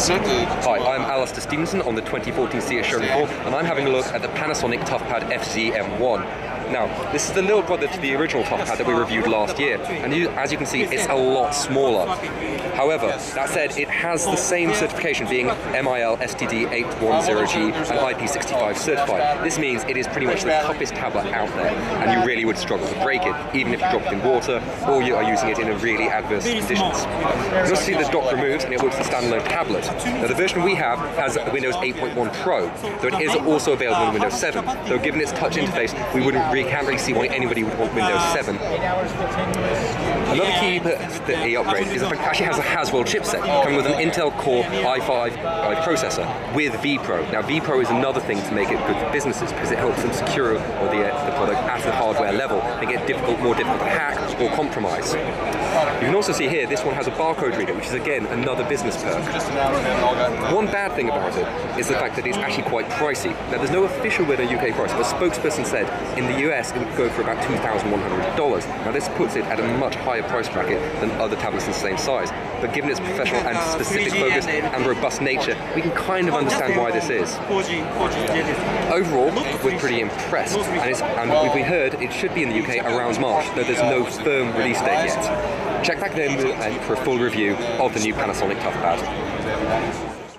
Hi, I'm Alistair Stevenson on the 2014 CES Show Report, and I'm having a look at the Panasonic ToughPad FZ M1. Now, this is the little brother to the original ToughPad that we reviewed last year, and you, as you can see, it's a lot smaller. However, that said, it has the same certification being MIL STD 810G and IP65 certified. This means it is pretty much the toughest tablet out there, and you really would struggle to break it, even if you drop it in water or you are using it in a really adverse conditions. You also see the dock removed, and it works as a standalone tablet. Now the version we have has Windows 8.1 Pro, though it is also available in Windows 7, though given its touch interface, we wouldn't really can't really see why anybody would want Windows 7. Another that he upgrade is actually has a Haswell chipset, coming with an Intel Core i5 processor with vPro. Now vPro is another thing to make it good for businesses because it helps them secure the, uh, the product at the hardware level, make it difficult, more difficult to hack or compromise. You can also see here, this one has a barcode reader, which is again another business perk. One bad thing about it is the fact that it's actually quite pricey. Now there's no official winner UK price, but a spokesperson said in the US it would go for about $2,100. Now this puts it at a much higher price bracket than other tablets in the same size, but given its professional and specific focus and robust nature, we can kind of understand why this is. Overall, we're pretty impressed, and, and we heard it should be in the UK around March, though there's no firm release date yet. Check back then for a full review of the new Panasonic ToughPad.